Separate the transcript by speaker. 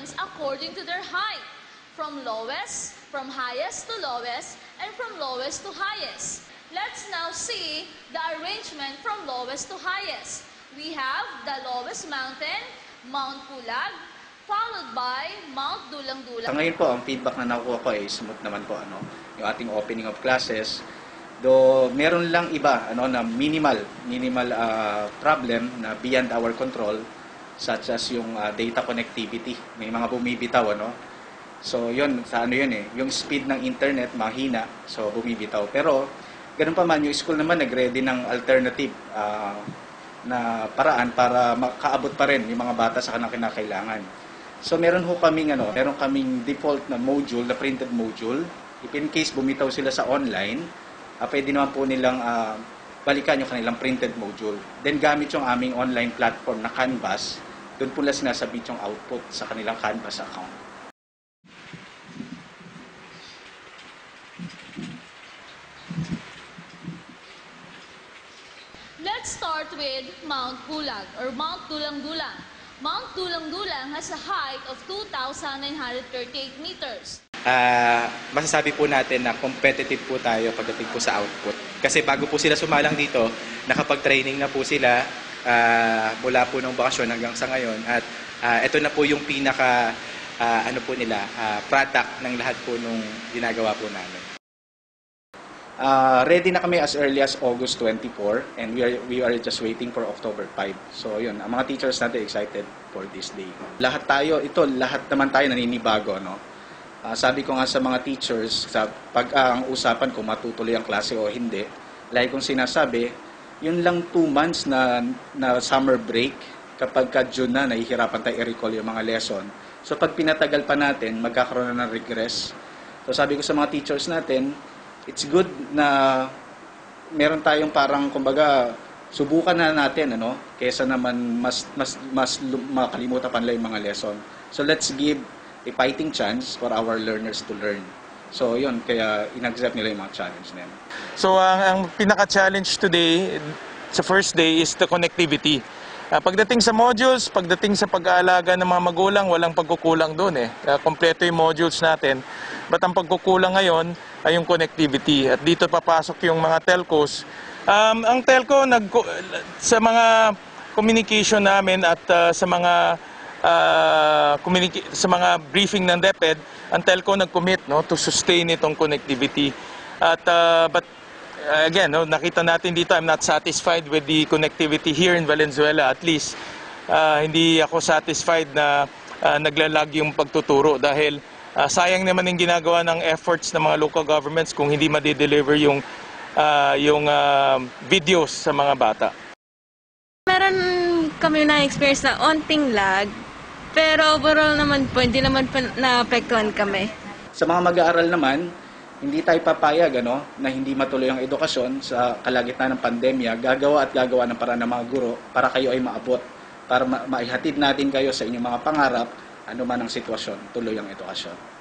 Speaker 1: mountains according to their height, from lowest, from highest to lowest, and from lowest to highest. Let's now see the arrangement from lowest to highest. We have the lowest mountain, Mount Pulag, followed by Mount Dulang-Dulang.
Speaker 2: ngayon po, ang feedback na nakuha ko ay smooth naman po ano, yung ating opening of classes. Do meron lang iba ano na minimal minimal ah, problem na beyond our control such as yung ah, data connectivity. May mga bumibitaw ano. So yun sa ano yun eh, yung speed ng internet mahina so bumibitaw. Pero ganun pa man yung school naman nag-ready ng alternative ah, na paraan para makaabot pa rin yung mga bata sa kanilang kinakailangan. So meron ho kaming ano, meron kaming default na module, na printed module. If in case bumitaw sila sa online, ah, pwede naman po nilang ah, balikan yung kanilang printed module. Then gamit yung aming online platform na Canvas, doon po nila sinasabit yung output sa kanilang Canvas account.
Speaker 1: Let's start with Mount Pulag or Mount Dulang-Dulang. Mount Dulang-Dulang has a height of 2,938 meters.
Speaker 3: Ah, masasabi po natin na competitive po tayo pagdating po sa output. Kasi bago po sila sumalang dito, nakapag-training na po sila ah, mula po ng bakasyon hanggang sa ngayon. At ah, ito na po yung pinaka ah, ano po nila, ah, product ng lahat po nung ginagawa po namin.
Speaker 2: Ah, ready na kami as early as August 24 and we are we are just waiting for October 5. So yun, ang mga teachers natin excited for this day. Lahat tayo, ito lahat naman tayo naninibago, no? Ah, sabi ko nga sa mga teachers, sa pag ah, ang usapan kung matutuloy ang klase o hindi, like kong sinasabi, yun lang two months na, na summer break, kapag ka June na, nahihirapan tayo i-recall yung mga lesson. So pag pinatagal pa natin, magkakaroon na ng regress. So sabi ko sa mga teachers natin, it's good na meron tayong parang kumbaga subukan na natin ano kaysa naman mas mas mas makalimutan pa nila yung mga lesson. So let's give a fighting chance for our learners to learn. So yun, kaya in-accept nila yung mga challenge na yun.
Speaker 4: So ang, ang pinaka-challenge today sa first day is the connectivity. Ah, pagdating sa modules, pagdating sa pag-aalaga ng mga magulang, walang pagkukulang doon eh. Ah, kompleto yung modules natin. But ang pagkukulang ngayon ay yung connectivity. At dito papasok yung mga telcos. Um, ang telco nag sa mga communication namin at ah, sa mga communica- sa mga briefing ng DepEd, ang telco nag-commit no to sustain itong connectivity. At ah, but uh, again, no, nakita natin dito, I'm not satisfied with the connectivity here in Valenzuela. At least, uh, hindi ako satisfied na uh, naglalag yung pagtuturo dahil uh, sayang naman yung ginagawa ng efforts ng mga local governments kung hindi ma-deliver yung, uh, yung uh, videos sa mga bata.
Speaker 5: Meron kami na experience na onting lag, pero overall naman po, hindi naman po naapektuhan kami.
Speaker 2: Sa mga mag-aaral naman, hindi tayo papayag ano, na hindi matuloy ang edukasyon sa kalagitnaan ng pandemya. Gagawa at gagawa ng paraan ng mga guro para kayo ay maabot, para ma- maihatid natin kayo sa inyong mga pangarap, ano man ang sitwasyon, tuloy ang edukasyon.